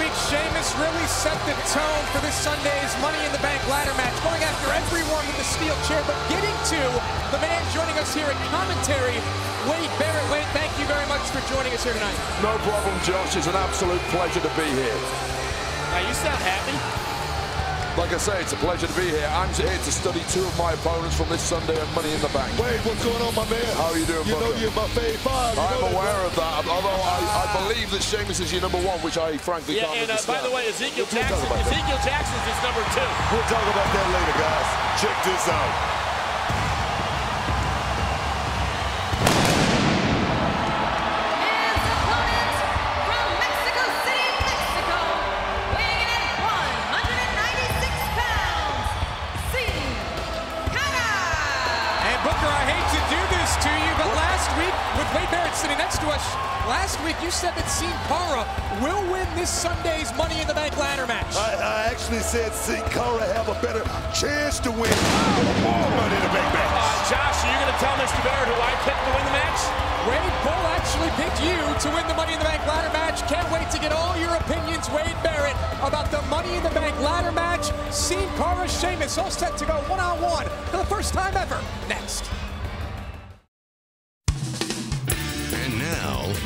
week, Sheamus really set the tone for this Sunday's Money in the Bank ladder match, going after everyone with the steel chair, but getting to the man joining us here at commentary, Wade Barrett. Wade, thank you very much for joining us here tonight. No problem, Josh. It's an absolute pleasure to be here. Now, you sound happy. Like I say, it's a pleasure to be here. I'm here to study two of my opponents from this Sunday and Money in the Bank. Wade, what's going on, my man? How are you doing, You know you're my fave five. You I'm know aware of that, although I, I believe that Sheamus is your number one, which I frankly Yeah, can't and uh, by the way, Ezekiel We'll Jackson. Ezekiel Jackson's is number two. We'll talk about that later, guys. Check this out. Wade Barrett sitting next to us, last week you said that Sin Cara will win this Sunday's Money in the Bank ladder match. I, I actually said Sin Cara have a better chance to win more money in the bank Uh. Josh, are you going to tell Mr. Barrett who I picked to win the match? Wade Bull actually picked you to win the Money in the Bank ladder match. Can't wait to get all your opinions, Wade Barrett, about the Money in the Bank ladder match. Sin Cara Sheamus all set to go one on one for the first time ever. Next.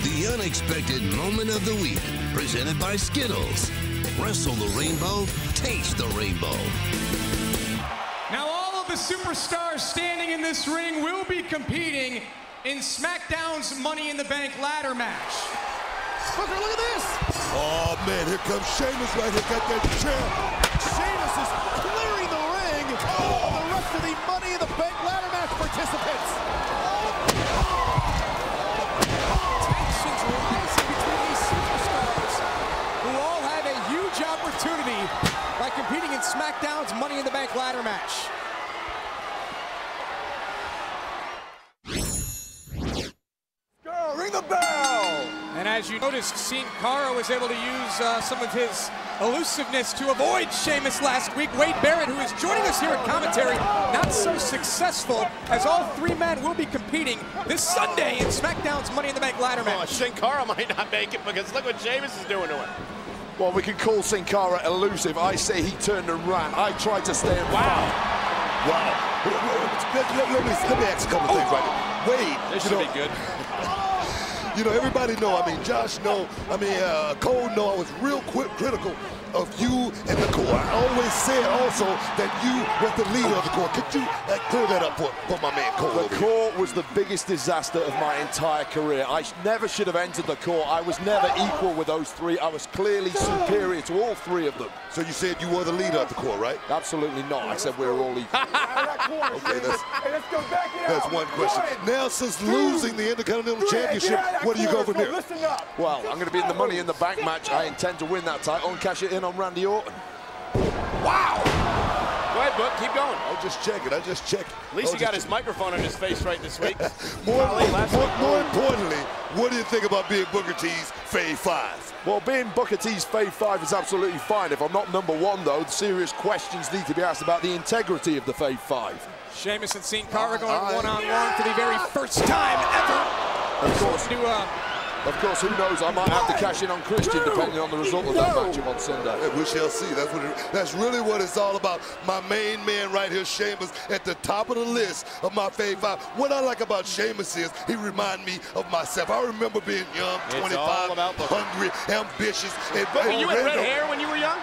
The unexpected moment of the week, presented by Skittles. Wrestle the rainbow, taste the rainbow. Now, all of the superstars standing in this ring will be competing in SmackDown's Money in the Bank ladder match. Booker, look at this. Oh, man, here comes Sheamus right here. Got that chair. Sheamus is clearing the ring. Oh, the rest of the Money in the Bank ladder match participants. Tensions rising between these superstars who all have a huge opportunity by competing in SmackDown's Money in the Bank ladder match. Girl, ring the bell. And as you noticed, Sin Cara was able to use uh, some of his elusiveness to avoid Sheamus last week. Wade Barrett, who is joining us here at commentary, not so successful as all three men will be competing this Sunday in SmackDown's Money in the Bank ladder Oh, match. Sin Cara might not make it because look what Sheamus is doing to him. Well, we can call Sin Cara elusive. I say he turned and ran. I tried to stay in Wow. Wow. Let, let- let me, let me ask a couple things right now. Wade, This should know, be good. You know, everybody know. I mean, Josh know. I mean, uh, Cole know. I was real quick critical of you and the Corre. I always said also that you was the leader of the Corre. Could you uh, clear that up for, for my man Cole? The over here? Corre was the biggest disaster of my entire career. I never should have entered the Corre. I was never equal with those three. I was clearly superior to all three of them. So you said you were the leader of the Corre, right? Absolutely not. I said we were all equal. Okay, that's, that's one question. Now, since losing the Intercontinental Championship, where do you go from here? Well, I'm going to be in the Money in the Bank match. I intend to win that title and cash it in on Randy Orton. Wow. Go ahead, Book. Keep going. I'll just check it. I'll just check. At least he got his microphone on his face right this week. More, Golly, last more, week- more importantly, what do you think about being Booker T's Fave Five? Well, being Booker T's Fave 5 is absolutely fine. If I'm not number one, though, serious questions need to be asked about the integrity of the Fave 5. Sheamus and Sin Cara going I- one on one for the very first time ever. Of course, To, uh, of course, who knows? I might have to cash in on Christian depending on the result of that matchup on Sunday. Yeah, we shall see. That's what. It, that's really what it's all about. My main man right here, Sheamus, at the top of the list of my fave five. What I like about Sheamus is he remind me of myself. I remember being young, It's 25, about Booker. hungry, ambitious, and, Booker, and you had ready red hair when you were young?